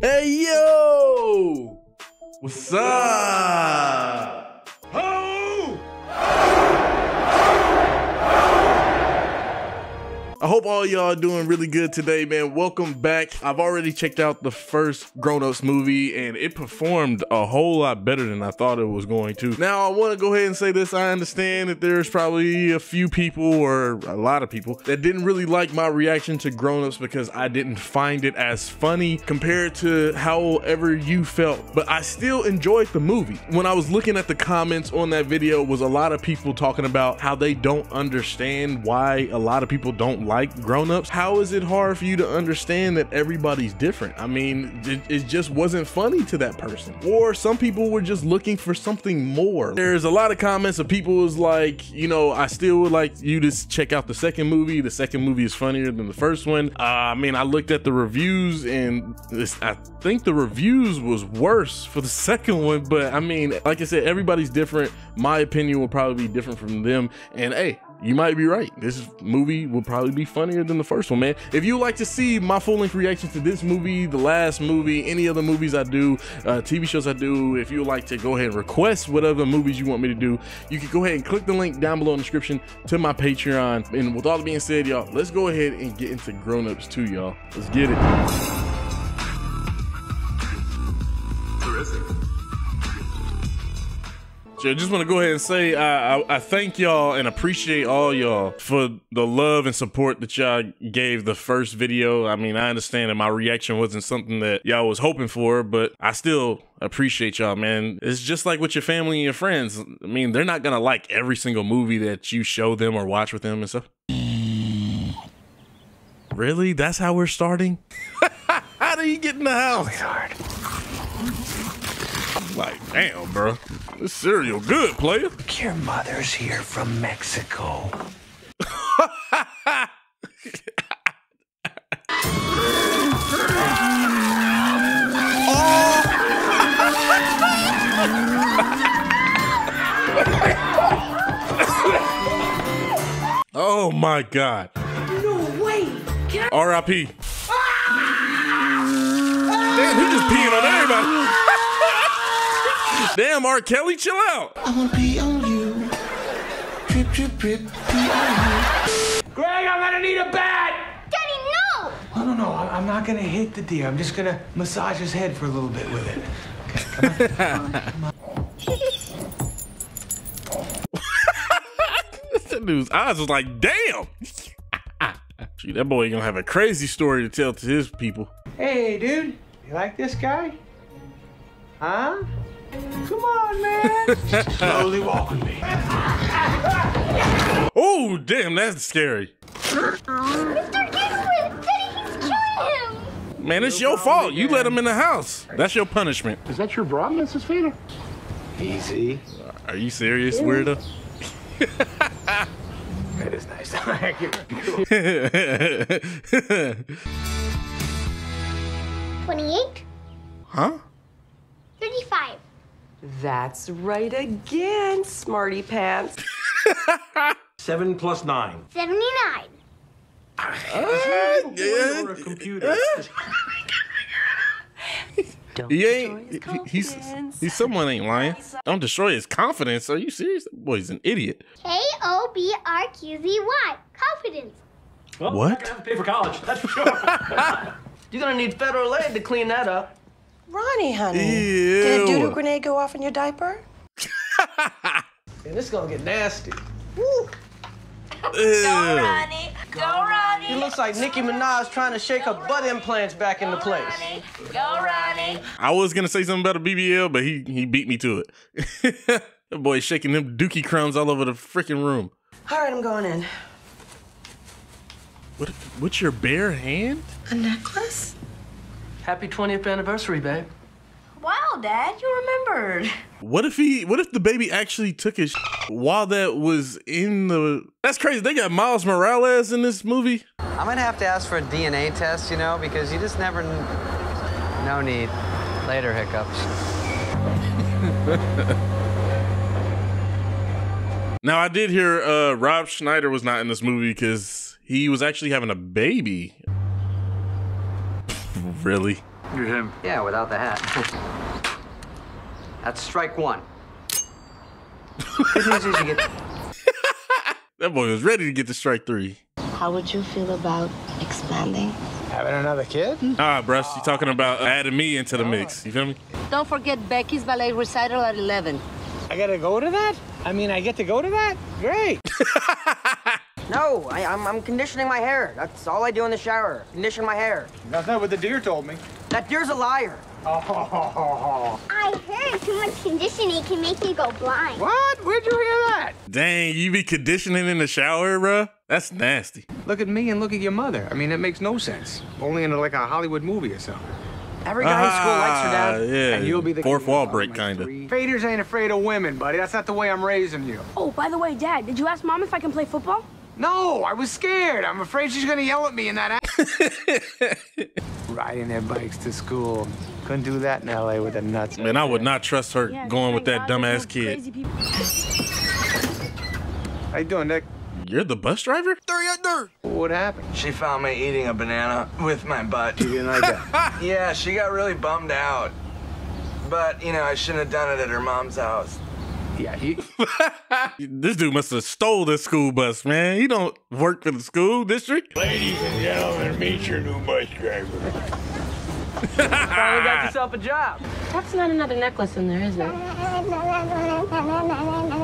Hey yo! What's up? I hope all y'all are doing really good today, man. Welcome back. I've already checked out the first Grown Ups movie and it performed a whole lot better than I thought it was going to. Now, I want to go ahead and say this. I understand that there's probably a few people or a lot of people that didn't really like my reaction to Grown Ups because I didn't find it as funny compared to however you felt. But I still enjoyed the movie. When I was looking at the comments on that video was a lot of people talking about how they don't understand why a lot of people don't like grown-ups how is it hard for you to understand that everybody's different? I mean it, it, just wasn't funny to that person. Or some people were just looking for something more. There's a lot of comments of people was like you know i still would like you to check out the second movie. The second movie is funnier than the first one. Uh, i mean i looked at the reviews and this, i think the reviews was worse for the second one but i mean like i said everybody's different. My opinion will probably be different from them. And hey you might be right. This movie will probably be funnier than the first one, man. If you like to see my full length reaction to this movie, the last movie, any other movies I do, uh, TV shows I do, if you would like to go ahead and request whatever movies you want me to do, you can go ahead and click the link down below in the description to my Patreon. And with all that being said, y'all, let's go ahead and get into Grown Ups 2, y'all. Let's get it. So I just want to go ahead and say I, I, I, thank y'all and appreciate all y'all for the love and support that y'all gave the first video. I mean, I understand that my reaction wasn't something that y'all was hoping for, but I still appreciate y'all, man. It's just like with your family and your friends. I mean, they're not gonna like every single movie that you show them or watch with them and stuff. Really? That's how we're starting? how do you get in the house? Oh really hard. Like, damn, bro. This cereal good, player. Your mother's here from Mexico. oh my god. No way. R.I.P. Damn, he just peeing on everybody. Damn, R. Kelly, chill out. I want to pee on you. Drip, drip, drip, pee on you. Greg, I'm gonna need a bat. Daddy, no. No, no, no. I'm not gonna hit the deer. I'm just gonna massage his head for a little bit with it. Okay, come on. come on. that dude's eyes was like, damn. Gee, that boy gonna have a crazy story to tell to his people. Hey, dude, you like this guy? Huh? Come on, man. Slowly walk with me. Oh, damn, that's scary. Mr. Giggling! Daddy, he's killing him! Man, it's your fault. You let him in the house. That's your punishment. Is that your bra, Mrs. Feder? Easy. Are you serious, weirdo? that is nice. 28? Huh? 35. That's right again, smarty pants. Seven plus nine. 79. Uh, yeah. Or a computer. Don't He ain't. his he- He's he's someone ain't lying. Don't destroy his confidence. Are you serious? Boy's an idiot. K O B R Q Z Y. Confidence. Well, What? Not gonna have to pay for college. That's for sure. You're gonna need federal aid to clean that up. Ronnie, honey. Ew. Did a doodle grenade go off in your diaper? And this gonna get nasty. Ew. Ronnie. Go, Ronnie. He looks like Nicki Minaj trying to shake her butt implants back into place. Ronnie. Go, Ronnie. I was gonna say something about a BBL, but he he beat me to it. that boy shaking them dookie crumbs all over the freaking room. All right, I'm going in. What? What's your bare hand? A necklace? Happy 20th anniversary, babe. Wow, Dad, you remembered. What if he? What if the baby actually took his while that was in the? That's crazy. They got Miles Morales in this movie. I might have to ask for a DNA test, you know, because you just never. No need. Later hiccups. Now I did hear uh Rob Schneider was not in this movie because he was actually having a baby. Really? You're him. Yeah, without the hat. That's strike one. Good news is you get That boy was ready to get to strike three. How would you feel about expanding? Having another kid? Ah, bruh, you talking about adding me into the mix. You feel me? Don't forget Becky's ballet recital at 11. I gotta go to that? I mean, I get to go to that? Great. No, I, I'm, I'm conditioning my hair. That's all I do in the shower. Condition my hair. That's not what the deer told me. That deer's a liar. Oh. I heard too much conditioning can make you go blind. What? Where'd you hear that? Dang, you be conditioning in the shower, bruh? That's nasty. Look at me and look at your mother. I mean, that makes no sense. Only in like a Hollywood movie or something. Every guy in school likes her, Ah, Dad. yeah. And you'll be the fourth wall break, kinda. Feders ain't afraid of women, buddy. That's not the way I'm raising you. Oh, by the way, Dad, did you ask Mom if I can play football? No, I was scared. I'm afraid she's gonna yell at me in that. act- Riding their bikes to school. Couldn't do that in L.A. with the nuts. Man, I would not trust her Yeah, going with that God there's dumbass kid. How you doing, Nick? You're the bus driver? What happened? She found me eating a banana with my butt. You didn't like that? yeah, she got really bummed out. But, you know, I shouldn't have done it at her mom's house. Yeah, you. This dude must have stole the school bus, man. He don't work for the school district. Ladies and gentlemen, meet your new bus driver. Finally got yourself a job. That's not another necklace in there, is it?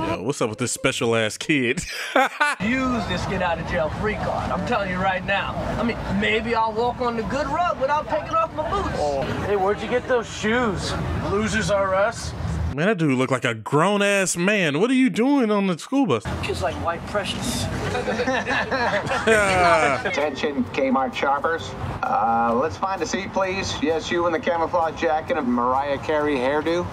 Yo, what's up with this special ass kid? Use this get out of jail free card. I'm telling you right now. I mean, maybe I'll walk on the good road without taking off my boots. Oh. Hey, where'd you get those shoes? Losers are us. Man, that dude look like a grown ass man. What are you doing on the school bus? Just like white precious. Attention, Kmart shoppers. Uh, let's find a seat, please. Yes, you in the camouflage jacket and Mariah Carey hairdo.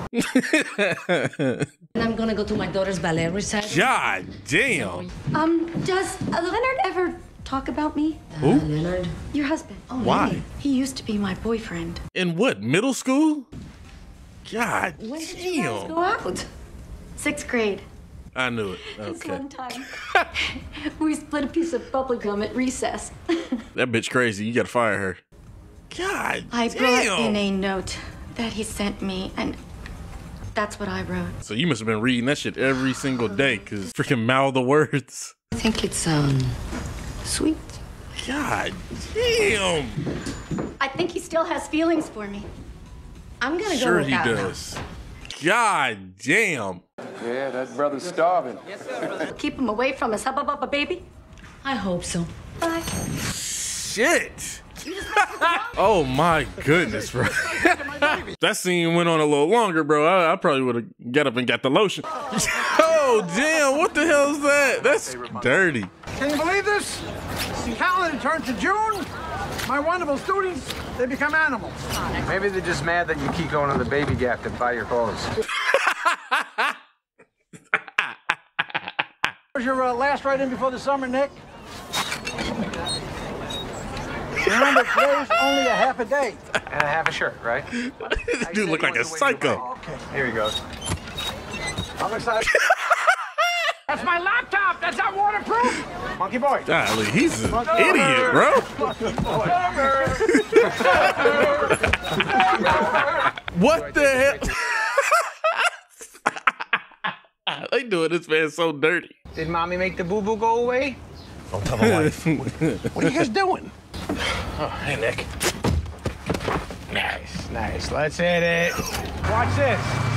And I'm gonna go to my daughter's ballet recital. God damn. Um, does uh, Leonard ever talk about me? Who? Leonard. Your husband? Oh, Why? He used to be my boyfriend. In what? Middle school? God When did you guys damn. go out? Sixth grade. I knew it. This Okay. one time. we split a piece of bubble gum at recess. That bitch crazy. You gotta fire her. God I damn. brought in a note that he sent me, and that's what I wrote. So you must have been reading that shit every single day, cause freaking mouth the words. I think it's, um, sweet. God damn. I think he still has feelings for me. I'm gonna Sure go with he that one. does. God damn. Yeah, that brother's starving. Yes, sir. Keep him away from us, huh, Bubba, baby? I hope so. Bye. Shit. oh my goodness, bro. that scene went on a little longer, bro. I, I probably would have got up and got the lotion. oh damn! What the hell is that? That's dirty. Can you believe this? See, Calendar turned to June. My wonderful students, they become animals. Maybe they're just mad that you keep going to the baby gap to buy your clothes. was your uh, last ride in before the summer, Nick? Remember, today's only a half a day. And a half a shirt, right? this dude look like a psycho. Okay, here he goes. I'm excited. That's my laptop. That's not waterproof. Monkey boy. Golly, he's an idiot, bro. what the hell? they doing this man so dirty. Did mommy make the boo boo go away? Don't tell the wife. what are you guys doing? Oh, hey, Nick. Nice, nice. Let's hit it. Watch this.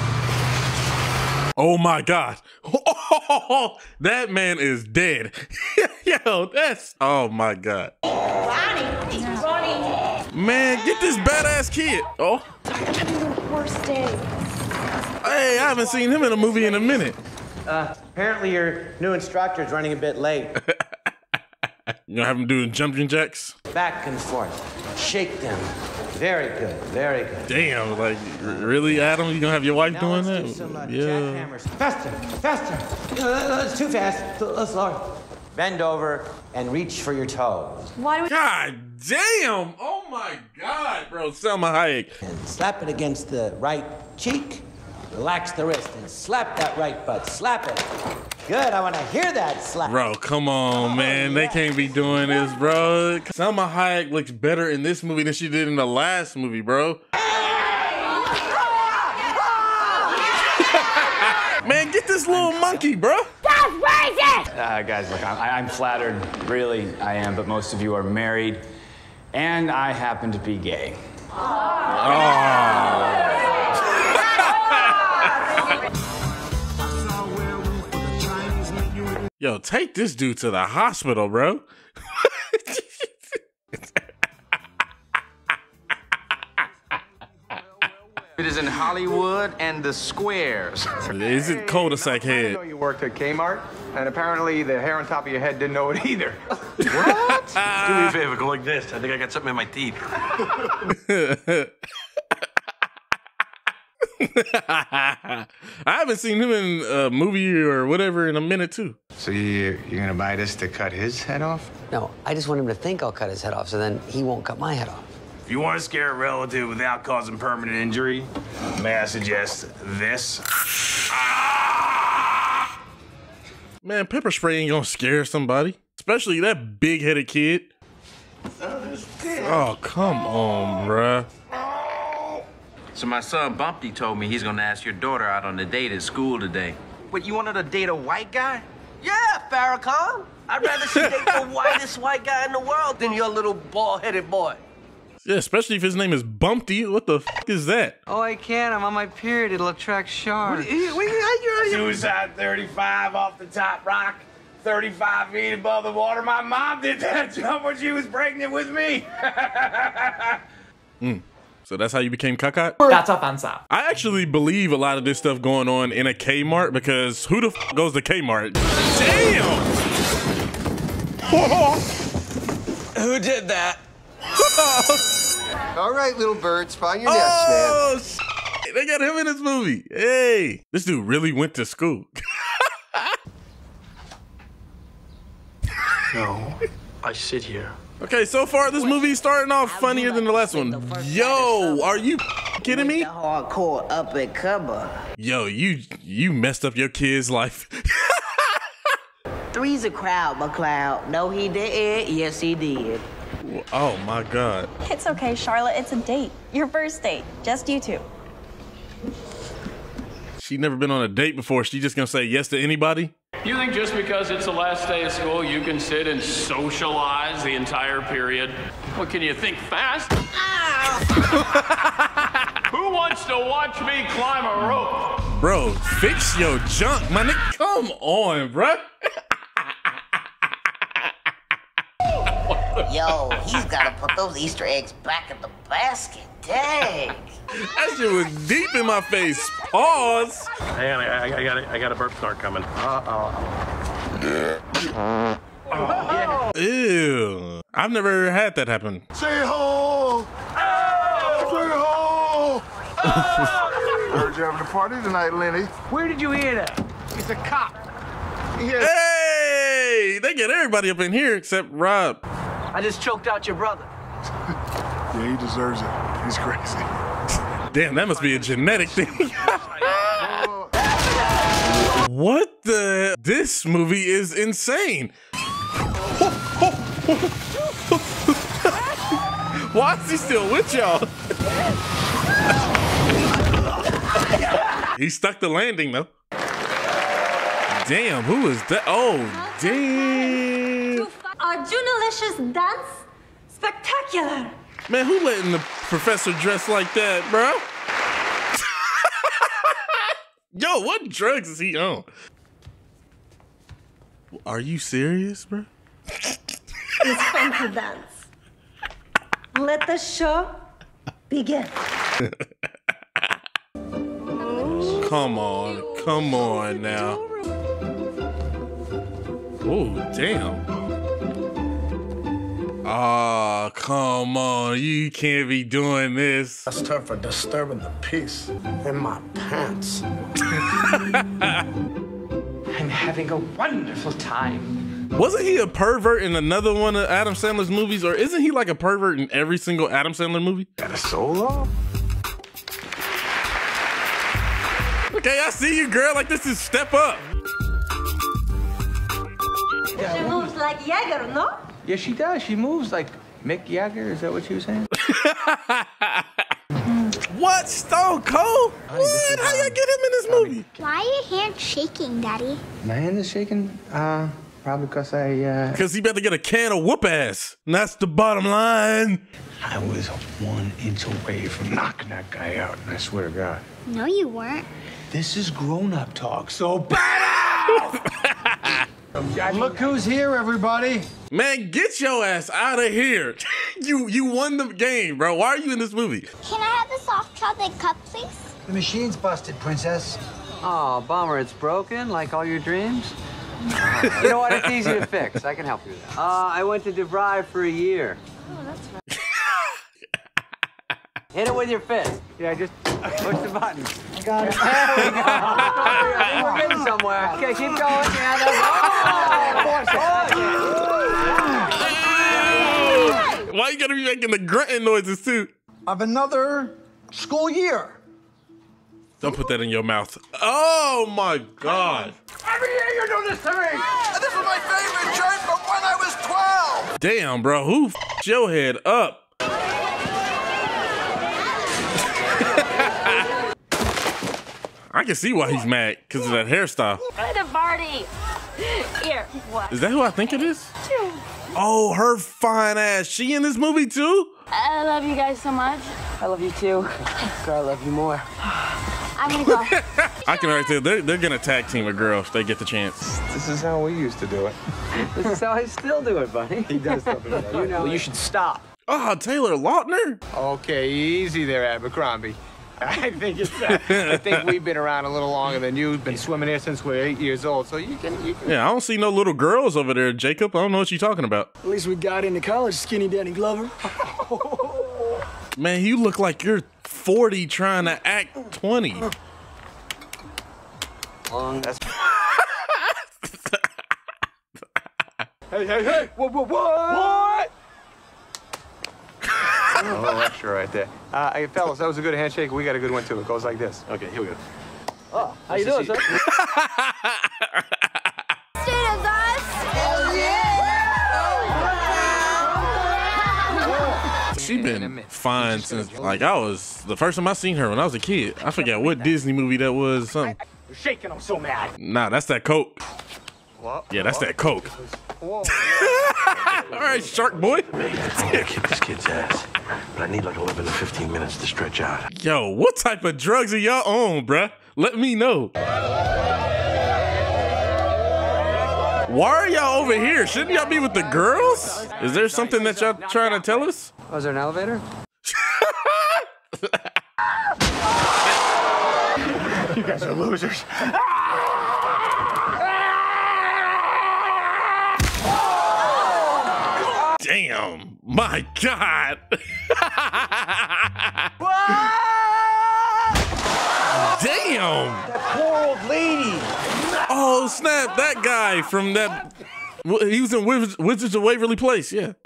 Oh my god. Oh, that man is dead. Yo, that's oh my god. Ronnie! Ronnie! Man, get this badass kid. Oh. Worst day. Hey, I haven't seen him in a movie in a minute. Uh, apparently your new instructor's running a bit late. You gonna have him doing jumping jacks? Back and forth. Shake them. Very good, very good. Damn, like really, Adam? You gonna have your wife Now doing let's that? do some uh, yeah. jackhammers. Faster, faster. Uh, it's too fast. Let's slower. Bend over and reach for your toes. Why do we... God damn! Oh my god, bro, Salma Hayek. And slap it against the right cheek. Relax the wrist and slap that right butt. Slap it. Good, I want to hear that slap. Bro, come on, oh, man. They can't be doing this, bro. Salma Hayek looks better in this movie than she did in the last movie, bro. man, get this little monkey, bro. That's racist! Uh, guys, look, I, I'm flattered. Really, I am. But most of you are married, and I happen to be gay. Yo, take this dude to the hospital, bro. It is in Hollywood and the squares. Is it cul-de-sac I know you worked at Kmart, and apparently the hair on top of your head didn't know it either. What? Do me a favor, go like this. I think I got something in my teeth. I haven't seen him in a movie or whatever in a minute too. So you, you're gonna buy this to cut his head off? No, I just want him to think I'll cut his head off, so then he won't cut my head off. If you want to scare a relative without causing permanent injury, may I suggest this? Man, pepper spray ain't gonna scare somebody, especially that big-headed kid. Oh, come on, bruh. So my son Bumpty told me he's gonna ask your daughter out on a date at school today. But you wanted to date a white guy? Yeah, Farrakhan. I'd rather she date the whitest white guy in the world than your little bald-headed boy. Yeah, especially if his name is Bumpty. What the f is that? Oh, I can't. I'm on my period. It'll attract sharks. Suicide 35 off the top rock, 35 feet above the water. My mom did that jump when she was pregnant with me. Mm. So that's how you became Kakat? That's offensive. I actually believe a lot of this stuff going on in a Kmart because who the f goes to Kmart? Damn! Who did that? All right, little birds, find your oh, nest, shit. They got him in this movie. Hey, this dude really went to school. No, I sit here. Okay, so far this movie is starting off funnier than the last one. Yo, are you kidding me? Hardcore up and cover. Yo, you you messed up your kid's life. Three's a crowd, McCloud. No, he didn't. Yes, he did. Oh my god. It's okay, Charlotte. It's a date. Your first date. Just you two. She never been on a date before. She just gonna say yes to anybody? You think just because it's the last day of school, you can sit and socialize the entire period? What can you think fast? Who wants to watch me climb a rope? Bro, fix your junk, my nigga. Come on, bruh. Yo, he's gotta put those Easter eggs back in the basket. Dang. That shit was deep in my face. Pause. Hang on, I, I, I got a, I got a burp snort coming. Uh-oh. Ew. I've never had that happen. Say ho! Say ho! Heard you having a party tonight, Lenny. Where did you hear that? He's a cop. Hey, they get everybody up in here except Rob. I just choked out your brother. Yeah, he deserves it. He's crazy. Damn, that must be a genetic thing. what the? This movie is insane. Why is he still with y'all? he stuck the landing though. Damn, who is that? Oh, damn. A Junalicious dance? Spectacular! Man, who letting the professor dress like that, bro? Yo, what drugs is he on? Are you serious, bro? It's fun to dance. Let the show begin. Come on, come on now. Oh, damn. Ah, come on. You can't be doing this. That's tough for disturbing the peace in my pants. I'm having a wonderful time. Wasn't he a pervert in another one of Adam Sandler's movies? Or isn't he like a pervert in every single Adam Sandler movie? Got a solo? Okay, I see you, girl. Like this is step up. She moves like Jagger, no? Yeah, she does. She moves like Mick Jagger. Is that what you were saying? What? Stone Cold? What? How y'all get him in this movie? Why are your hands shaking, Daddy? My hand is shaking. Uh, probably because I. Uh, Because he better get a can of whoop ass. And that's the bottom line. I was one inch away from knocking that guy out, and I swear to God. No, you weren't. This is grown-up talk, so bad Look who's here, everybody. Man, get your ass out of here. you you won the game, bro. Why are you in this movie? Can I have the soft chocolate cup, please? The machine's busted, princess. Oh, bummer. It's broken, like all your dreams? you know what? It's easy to fix. I can help you with that. Uh, I went to DeVry for a year. Oh, that's right. Hit it with your fist. Yeah, just push the button. Got it. There we go. I think we're getting somewhere. Okay, keep going. Yeah, that's... Why you gotta be making the grunting noises too? Of another school year. Don't put that in your mouth. Oh my god. Every year you do this to me. This is my favorite joint from when I was 12. Damn, bro. Who f- your head up? I can see why he's mad because of that hairstyle. At a party. Here, what? Is that who I think it is? Oh, her fine ass. She in this movie too? I love you guys so much. I love you too. Girl, I love you more. I'm gonna go. I can already tell they're, they're gonna tag team a girl if they get the chance. This is how we used to do it. This is how I still do it, buddy. He does something like that. You know Well, you should stop. Oh, Taylor Lautner? Okay, easy there, Abercrombie. I think it's. Uh, I think we've been around a little longer than you. We've been swimming here since we're eight years old, so you can. You can Yeah, I don't see no little girls over there, Jacob. I don't know what you're talking about. At least we got into college, skinny Danny Glover. Man, you look like you're 40 trying to act 20. Long. That's Hey, hey, hey! What? What? What? a little extra right there. Uh, hey, fellas, that was a good handshake. We got a good one too. It goes like this. Okay, here we go. Oh, how you doing, sir? Students, She been fine since like I was the first time I seen her when I was a kid. I forget what Disney movie that was. Something. You're shaking. I'm so mad. Nah, that's that Coke. What? Yeah, that's that Coke. Whoa. All right, Shark Boy. kick this kid's ass, but I need like 11 to 15 minutes to stretch out. Yo, what type of drugs are y'all on, bruh? Let me know. Why are y'all over here? Shouldn't y'all be with the girls? Is there something that y'all trying to tell us? Oh, Was there an elevator? You guys are losers. Damn, my God. Damn. That poor old lady. Oh, snap. That guy from that. He was in Wiz- Wizards of Waverly Place, yeah.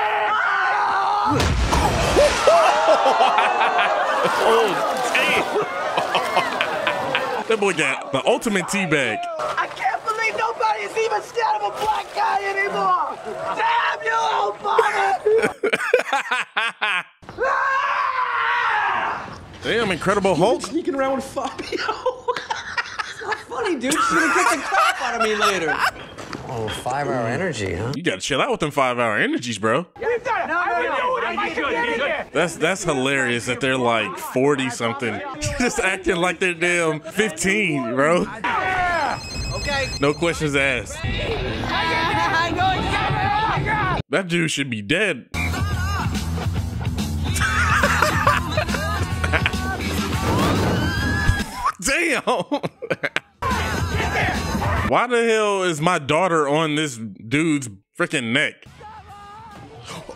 oh, damn. that boy got the ultimate tea bag. I can't believe nobody is even scared of a black guy anymore. Damn you, Obama! Damn, Incredible Hulk. Sneaking around with Fabio. It's not funny, dude. She's gonna kick the crap out of me later. Oh, five-hour energy, huh? You gotta chill out with them five hour energies, bro. We've done it. No, no, no. I like to get in. That's that's hilarious that they're like 40 something. Just acting like they're damn 15, bro. No questions asked. That dude should be dead. Damn. Why the hell is my daughter on this dude's freaking neck?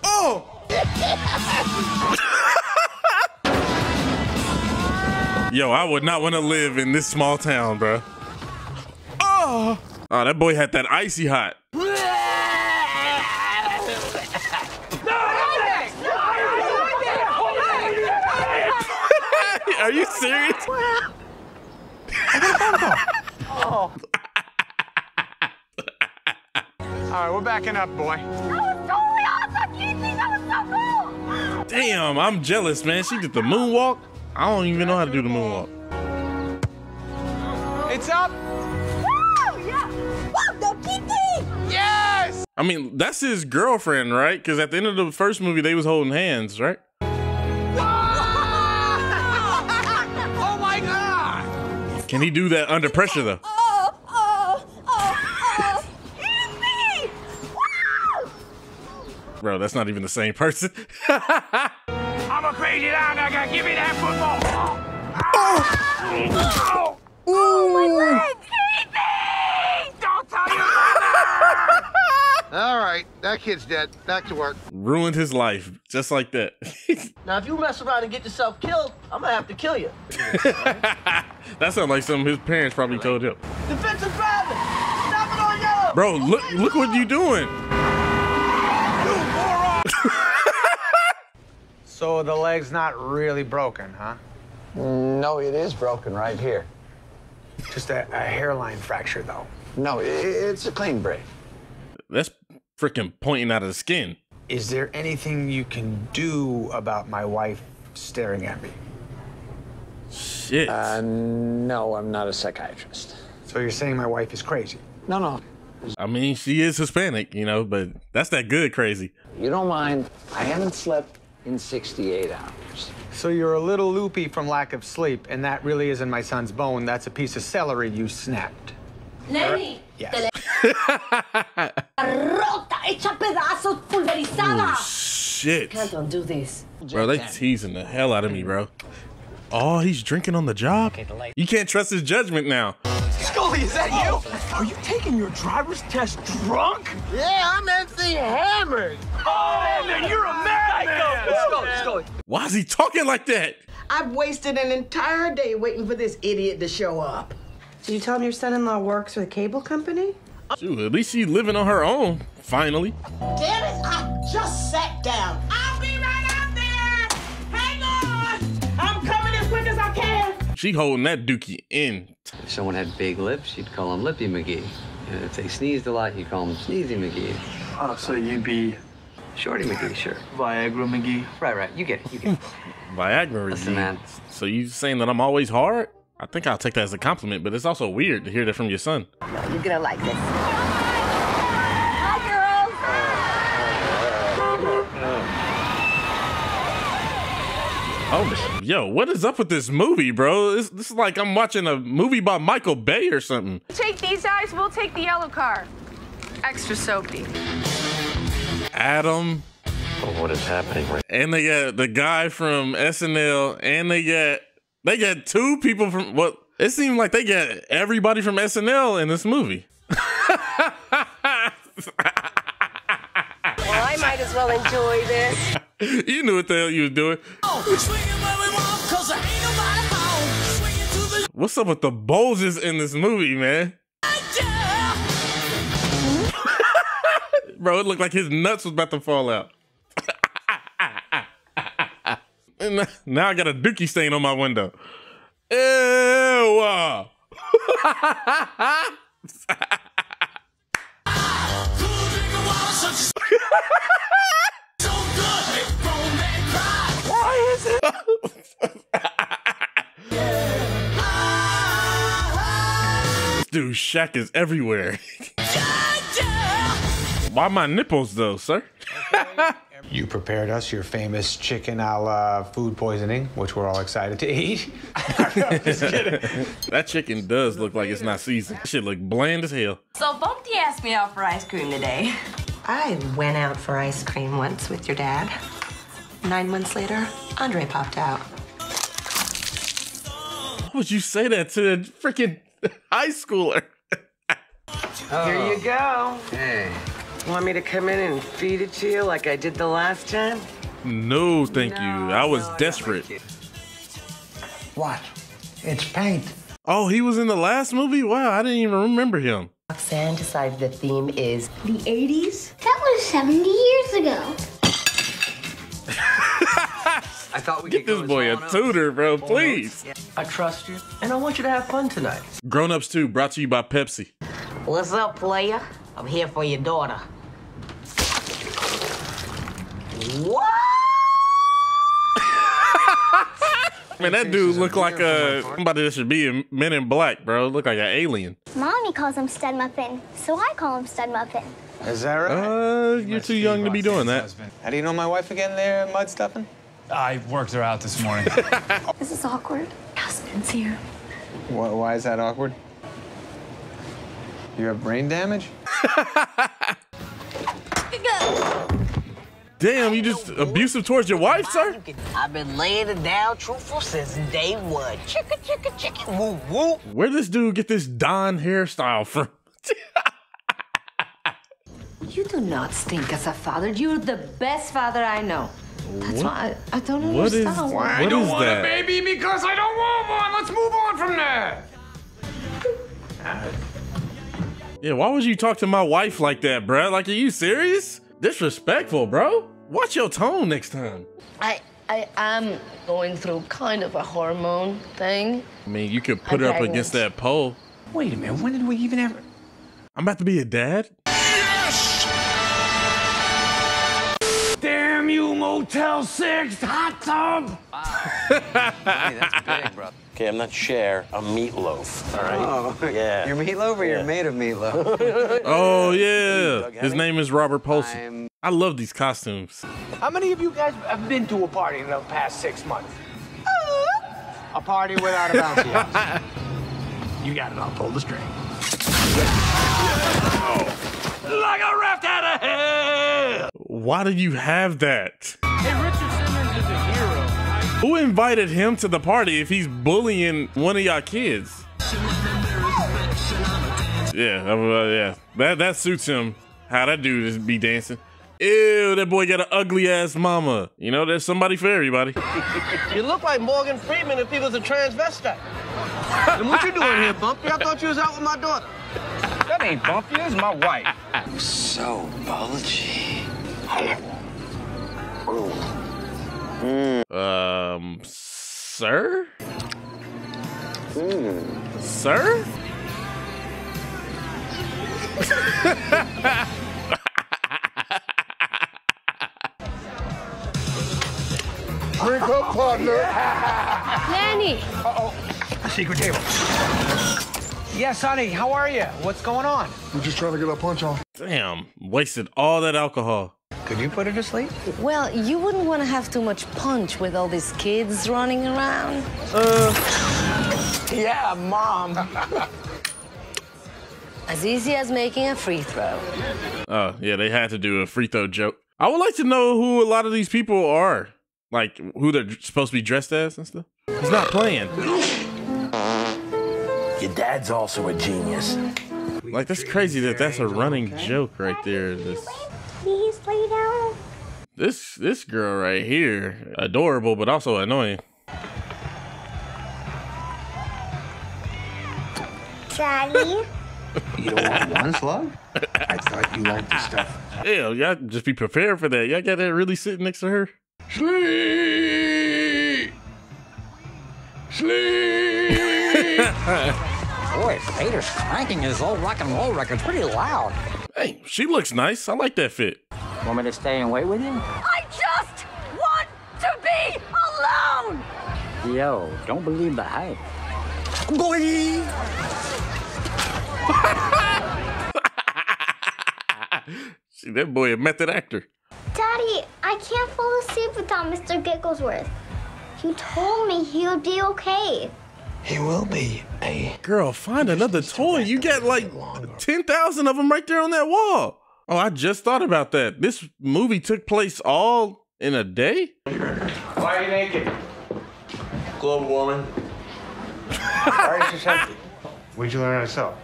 Oh! Yo, I would not want to live in this small town, bro. Oh! Oh, that boy had that icy hot. Are you serious? All right, we're backing up, boy. Totally awesome, Kiki. That was so cool. Damn, I'm jealous, man. She did the moonwalk. I don't even know how to do the moonwalk. It's up. I mean, that's his girlfriend, right? Because at the end of the first movie, they was holding hands, right? Oh my God. Can he do that under pressure though? Oh, oh, oh, oh. Bro, that's not even the same person. I'm a crazy linebacker. Give me that football. Oh, oh, oh, oh. my leg. Don't tell your mother. All right, that kid's dead. Back to work. Ruined his life just like that. Now, if you mess around and get yourself killed, I'm gonna have to kill you. that sounds like something his parents probably told him. Defensive driving. Stop it on yellow. Bro, look look what you're doing. So the leg's not really broken, huh? No, it is broken right here. Just a, a hairline fracture, though. No, i it's a clean break. That's freaking pointing out of the skin. Is there anything you can do about my wife staring at me? Shit. Uh, no, I'm not a psychiatrist. So you're saying my wife is crazy? No, no. I mean, she is Hispanic, you know, but that's that good crazy. You don't mind. I haven't slept in 68 hours. So you're a little loopy from lack of sleep, and that really isn't my son's bone. That's a piece of celery you snapped. Lenny. Yes. Rota, hecha pedazos, pulverizada. Oh, shit. Can't undo this. Bro, they teasing the hell out of me, bro. Oh, he's drinking on the job? You can't trust his judgment now. Scully, is that you? Are you taking your driver's test drunk? Yeah, I'm MC Hammered. Oh, then you're a madman. Scully, Scully. Why is he talking like that? I've wasted an entire day waiting for this idiot to show up. Did you tell him your son-in-law works for the cable company? Shoot, at least she's living on her own, finally. Damn it, I just sat down. I'll be right out there. Hang on. I'm coming as quick as I can. She holding that dookie in. If someone had big lips, you'd call him Lippy McGee. And if they sneezed a lot, you'd call him Sneezy McGee. Oh, so you'd be Shorty McGee, sure. Viagra McGee? Right, right. You get it. You get it. Viagra. Listen, G. man. So you saying that I'm always hard? I think I'll take that as a compliment, but it's also weird to hear that from your son. No, You're gonna like this. Oh, yo, what is up with this movie, bro? This, this is like I'm watching a movie by Michael Bay or something. Take these guys, we'll take the yellow car. Extra soapy. Adam, Oh, what is happening right and they got the guy from SNL, and they got they get two people from what it seemed like they get everybody from SNL in this movie. Well, I might as well enjoy this. you knew what the hell you was doing. What's up with the bulges in this movie, man? Bro, it looked like his nuts was about to fall out. And now- I got a dookie stain on my window. Ew. Why is it? Dude, Shaq is everywhere. Why my nipples though, sir? You prepared us your famous chicken a la food poisoning, which we're all excited to eat. that chicken does look like it's not seasoned. That shit look bland as hell. So Bumpty asked me out for ice cream today. I went out for ice cream once with your dad. Nine months later, Andre popped out. Why would you say that to a freaking high schooler? Here you go. Hey. Want me to come in and feed it to you like I did the last time? No, thank you. I was desperate. What? It's paint. Oh, he was in the last movie? Wow, I didn't even remember him. Roxanne decided the theme is the 80s. That was 70 years ago. I thought we Get this boy a tutor, bro, please. I trust you, and I want you to have fun tonight. Grown Ups 2 brought to you by Pepsi. What's up, player? I'm here for your daughter. What? Man, that dude looked like a somebody that should be in Men in Black, bro. Look like an alien. Mommy calls him Stud Muffin, so I call him Stud Muffin. Is that right? Uh, you're too young to be doing that. How do you know my wife again there, mud stuffing? I worked her out this morning. This is awkward. Husband's here. Why, why is that awkward? You have brain damage? Damn, you just abusive towards your wife, sir? I've been laying it down truthful since day one. Chicka, chicka, chicka, woo, woo. Where this dude get this Don hairstyle from? You do not stink as a father. You're the best father I know. That's What? why I, I don't What is- understand. what I don't is want that? a baby because I don't want one. Let's move on from there. Yeah, why would you talk to my wife like that, bruh? Like, are you serious? Disrespectful, bro. Watch your tone next time. I I am going through kind of a hormone thing. I mean, you could put her up Okay, against that pole. Wait a minute. When did we even ever? I'm about to be a dad. Yes! Damn you, Motel 6 hot tub. Okay, I'm not Cher. I'm Meatloaf. All right. Oh, yeah. You're meatloaf or you're made of meatloaf? Oh yeah, his name is Robert Paulson. I love these costumes. How many of you guys have been to a party in the past six months? A party without a bouncy house. You got it. I'll pull the string. Like a raft out of hell. Why do you have that? Hey, Richard Simmons is a hero. Who invited him to the party if he's bullying one of y'all kids? Yeah, uh, yeah, that that suits him. How that dude is be dancing. Ew, that boy got an ugly ass mama. You know, there's somebody for everybody. You look like Morgan Freeman if he was a transvestite. and what you doing here, Bumpy? I thought you was out with my daughter. That ain't Bumpy. That's my wife. So bulgy. Um, sir, sir. Drink up, partner. Lenny! Uh-oh. Secret table. Yes, honey. How are you? What's going on? We're just trying to get our punch on. Damn, wasted all that alcohol. Could you put her to sleep? Well, you wouldn't want to have too much punch with all these kids running around. Uh, yeah, mom. As easy as making a free throw. Oh, yeah, they had to do a free throw joke. I would like to know who a lot of these people are. Like, who they're supposed to be dressed as and stuff. He's not playing. Your dad's also a genius. Like, that's crazy that that's a running joke right there. This, Please lay down. this, this girl right here, adorable, but also annoying. Daddy. You don't want one slug? I thought you liked the stuff. Hell, y'all just be prepared for that. Y'all got that really sitting next to her? Sleep. Sleep. Boy, Feder's cranking his old rock and roll records pretty loud. Hey, she looks nice. I like that fit. Want me to stay and wait with you? I just want to be alone. Yo, don't believe the hype. Boy! See, that boy a method actor. Daddy, I can't fall asleep without Mr. Gigglesworth. You told me he would be okay. He will be a Girl, find another toy. You got like 10,000 of them right there on that wall. Oh, I just thought about that. This movie took place all in a day? Why are you naked? global warming. Why is this empty? Where'd you learn how to sew?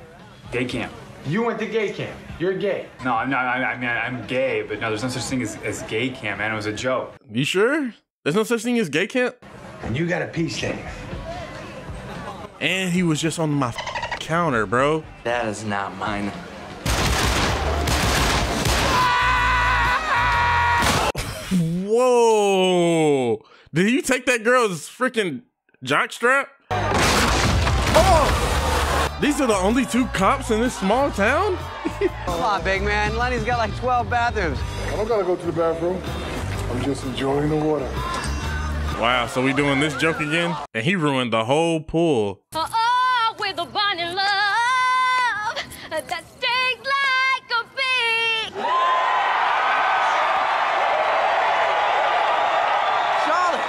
Gay camp. You went to gay camp. You're gay. No, I'm not. I, I mean, I'm gay, but no, there's no such thing as, as gay camp, man. It was a joke. You sure? There's no such thing as gay camp? And you got a pee stain. And he was just on my counter, bro. That is not mine. Whoa! Did you take that girl's freaking jockstrap? Oh! These are the only two cops in this small town? Come on, big man. Lenny's got like 12 bathrooms. I don't gotta go to the bathroom. I'm just enjoying the water. Wow, so we doing this joke again? And he ruined the whole pool. Oh, with a bunny love that stings like a bee. Charlotte,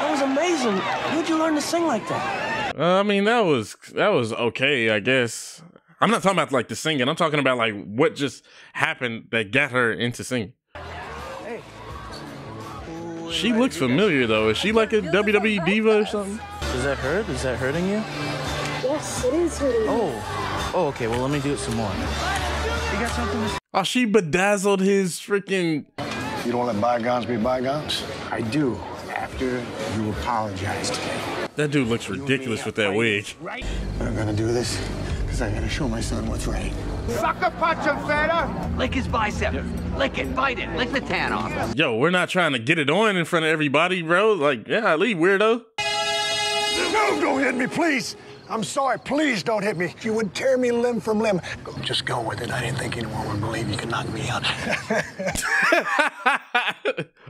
that was amazing. Where'd you learn to sing like that? Uh, I mean, that was that was okay, I guess. I'm not talking about like the singing. I'm talking about like what just happened that got her into singing. She looks familiar though. Is she like a WWE diva or something? Does that hurt? Is that hurting you? Yes, it is hurting. Oh. Oh, okay. Well, let me do it some more. You got something? Oh, she bedazzled his freaking. You don't let bygones be bygones? I do, after you apologized. That dude looks ridiculous with that wig. Right? I'm gonna do this because I gotta show my son what's right. Sucker punch him, Feder! Lick his bicep. Lick it, bite it, lick the tan off. Yo, we're not trying to get it on in front of everybody, bro. Like, yeah, leave weirdo. No, don't hit me, please. I'm sorry. Please don't hit me. You would tear me limb from limb. Just go with it. I didn't think anyone would believe you could knock me out.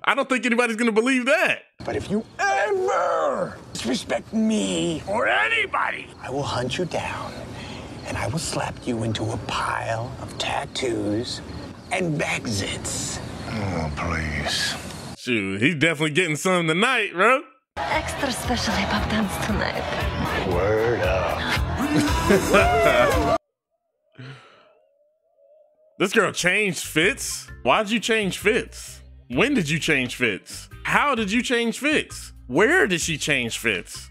I don't think anybody's gonna believe that. but if you ever disrespect me or anybody, I will hunt you down and I will slap you into a pile of tattoos and back zits. Oh, please. Shoot, he's definitely getting some tonight, bro. Extra special hip hop dance tonight. Word up. This girl changed fits. Why'd you change fits? When did you change fits? How did you change fits? Where did she change fits?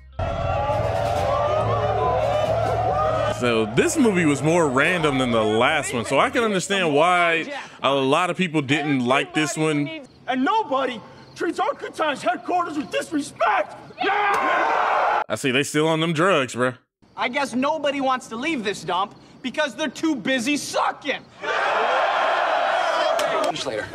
So this movie was more random than the last one, so I can understand why a lot of people didn't like this one. And nobody treats Arcutine's headquarters with disrespect! Yeah! I see they still on them drugs, bruh. I guess nobody wants to leave this dump because they're too busy sucking. later.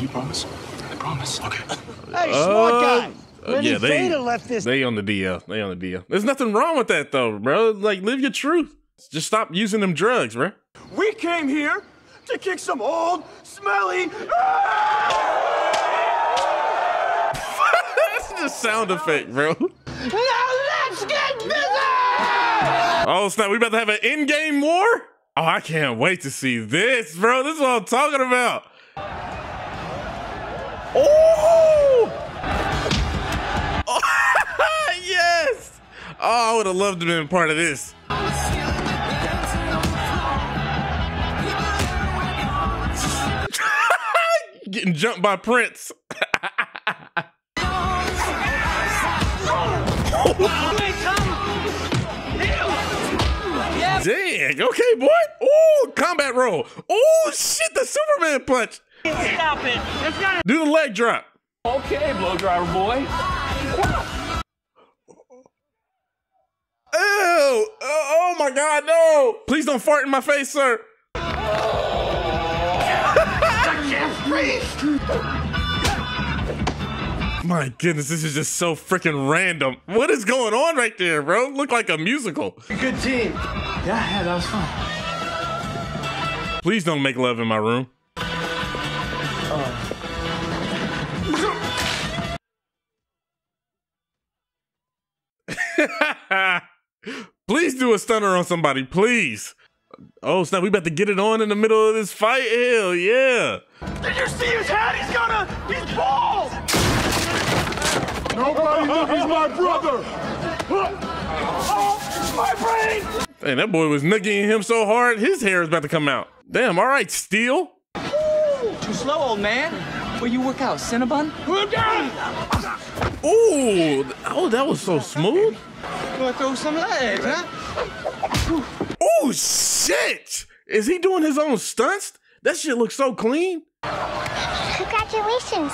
You promise? I promise. Okay. Hey, Uh, smart guy. uh, Lenny yeah, they Feder left this. they on the DL. They on the DL. There's nothing wrong with that though, bro. Like live your truth. Just stop using them drugs, bro. We came here to kick some old, smelly. That's just sound effect, bro. Now let's get busy! Oh snap! We about to have an in-game war. Oh, I can't wait to see this, bro. This is what I'm talking about. Oh! yes! Oh, I would have loved to have been part of this. Getting jumped by Prince. Dang, okay, boy. Ooh, combat roll. Oh shit, the Superman punch. Stop it. It's not Do the leg drop. Okay, blow dryer boy. Ew! Oh, oh my god, no! Please don't fart in my face, sir. My goodness, this is just so freaking random. What is going on right there, bro? Look like a musical. Good team. Yeah, yeah, that was fun. Please don't make love in my room. Oh. please do a stunner on somebody, please. Oh snap, we about to get it on in the middle of this fight. Hell yeah. Did you see his head? He's gonna. He's bald! Nobody knew he's my brother! Oh, my brain! Damn, that boy was nooking him so hard, his hair is about to come out. Damn, all right, Steel. Too slow, old man. Where you work out, Cinnabon? Ooh, oh, that was so smooth. Wanna throw some legs, huh? Oh shit! Is he doing his own stunts? That shit looks so clean. Congratulations.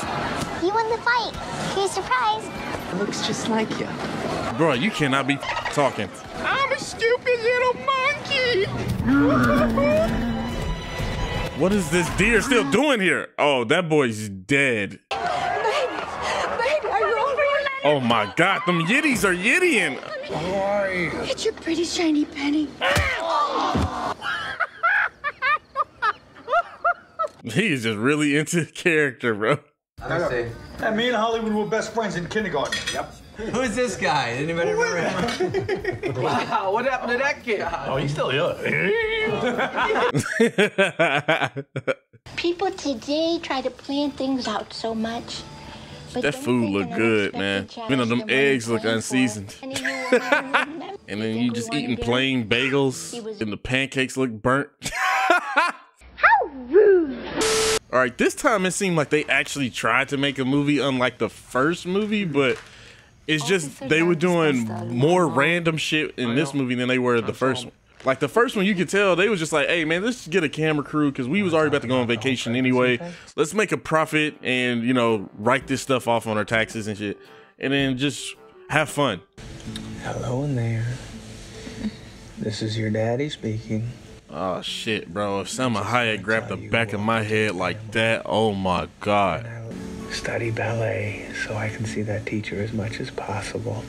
You won the fight. Here's a surprise. Looks just like you. Bro, you cannot be talking. I'm a stupid little monkey! What is this deer still doing here? Oh, that boy's dead. Baby, are you all right? Oh my god, them yiddies are yittying. It's your pretty shiny penny. He's just really into character, bro. Let me see. And me and Hollywood were best friends in kindergarten. Yep. Who's this guy? Anybody remember him? Wow, what happened to that kid? Oh, he's still here. People today try to plan things out so much. But That food look good, man. unexpected You know, them eggs look unseasoned. And then you will never remember. And then you just eating plain bagels and the pancakes look burnt. How rude! All right, this time it seemed like they actually tried to make a movie unlike the first movie, but it's just they were doing more random shit in this movie than they were the first one. Like the first one, you could tell they was just like, "Hey man, let's get a camera crew because we was already about to go on vacation anyway. Let's make a profit and you know write this stuff off on our taxes and shit, and then just have fun." Hello in there. This is your daddy speaking. Oh shit, bro! If Salma Hayek grabbed the back of my head like that, oh my god. Study ballet so I can see that teacher as much as possible.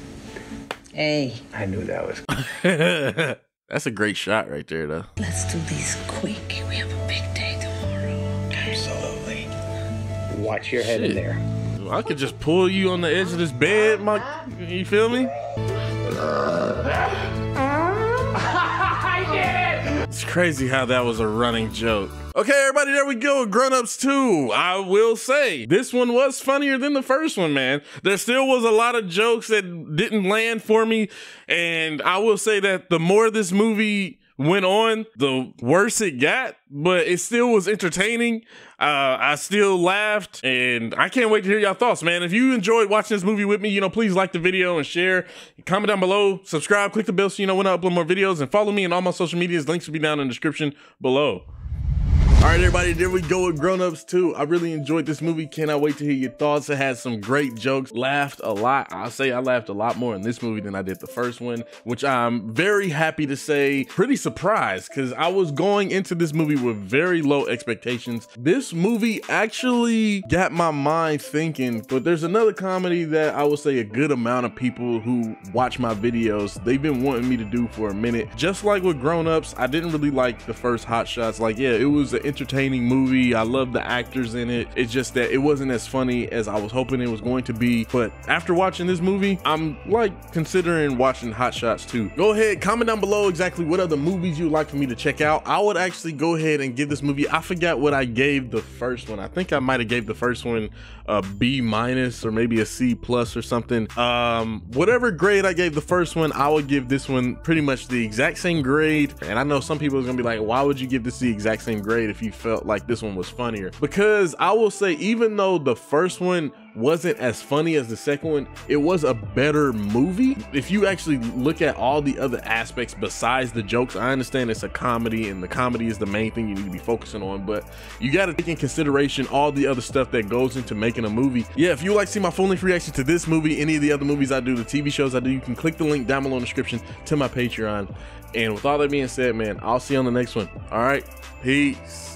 Hey, I knew that was. That's a great shot right there, though. let's do this quick. We have a big day tomorrow. Absolutely. Watch your head in there. I could just pull you on the edge of this bed, my. You feel me? Crazy how that was a running joke. Okay, everybody, there we go. Grown Ups 2. I will say, this one was funnier than the first one, man. There still was a lot of jokes that didn't land for me. And I will say that the more this movie went on, the worse it got, but it still was entertaining. Uh, I still laughed, and I can't wait to hear y'all thoughts, man. If you enjoyed watching this movie with me, you know, please like the video and share. Comment down below, subscribe, click the bell so you know when I upload more videos, and follow me on all my social medias. Links will be down in the description below. All right, everybody, there we go with Grown Ups 2. I really enjoyed this movie. Cannot wait to hear your thoughts. It had some great jokes. Laughed a lot. I'll say I laughed a lot more in this movie than I did the first one, which I'm very happy to say, pretty surprised because I was going into this movie with very low expectations. This movie actually got my mind thinking, but there's another comedy that I would say a good amount of people who watch my videos, they've been wanting me to do for a minute. Just like with Grown Ups, I didn't really like the first Hot Shots. Like, yeah, it was an entertaining movie. I love the actors in it. It's just that it wasn't as funny as I was hoping it was going to be. But after watching this movie, I'm like considering watching Hot Shots too. Go ahead, comment down below exactly what other movies you'd like for me to check out. I would actually go ahead and give this movie, I forgot what I gave the first one. I think I might have gave the first one a B minus or maybe a C plus or something. Um, whatever grade I gave the first one, I would give this one pretty much the exact same grade. And I know some people are gonna be like, why would you give this the exact same grade if you felt like this one was funnier? Because I will say, even though the first one wasn't as funny as the second one, it was a better movie. If you actually look at all the other aspects besides the jokes, I understand it's a comedy and the comedy is the main thing you need to be focusing on, but you got to take in consideration all the other stuff that goes into making a movie. Yeah, if you like to see my full length reaction to this movie, any of the other movies I do, the TV shows I do, you can click the link down below in the description to my Patreon. And with all that being said, man, I'll see you on the next one. All right, peace.